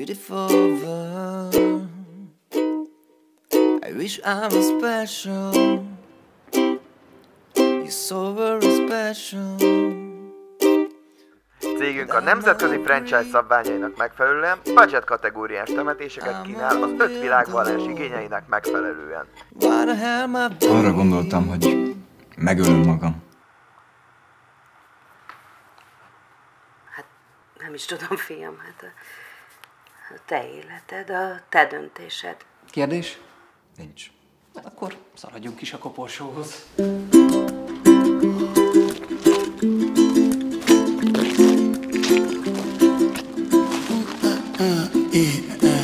beautiful world. I wish I was special. You're so very special. Cégünk a nemzetközi franchise szabványainak megfelelően budget kategóriás temetéseket kínál az öt világvallás igényeinek megfelelően. Arra gondoltam, hogy megölöm magam. Hát nem is tudom, fiam, hát a te életed, a te döntésed. Kérdés? Nincs. Na, akkor szaladjunk is a koporsóhoz. Yeah.